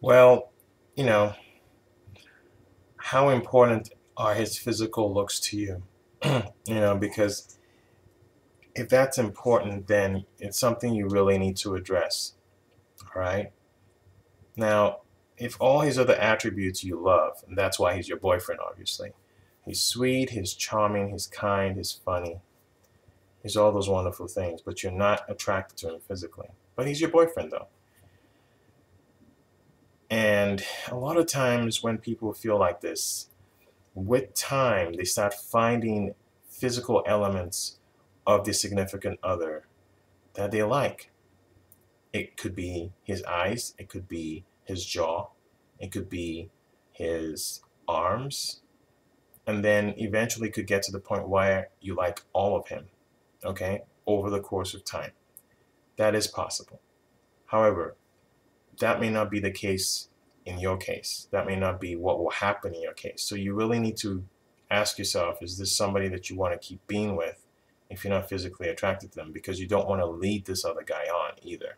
Well, you know, how important are his physical looks to you? you know, because if that's important, then it's something you really need to address. All right? Now, if all his other attributes you love, and that's why he's your boyfriend, obviously. He's sweet, he's charming, he's kind, he's funny. He's all those wonderful things, but you're not attracted to him physically. But he's your boyfriend, though. And a lot of times when people feel like this, with time, they start finding physical elements of the significant other that they like. It could be his eyes, it could be his jaw, it could be his arms, and then eventually could get to the point where you like all of him, okay, over the course of time. That is possible. However, that may not be the case in your case. That may not be what will happen in your case. So you really need to ask yourself, is this somebody that you want to keep being with if you're not physically attracted to them? Because you don't want to lead this other guy on either.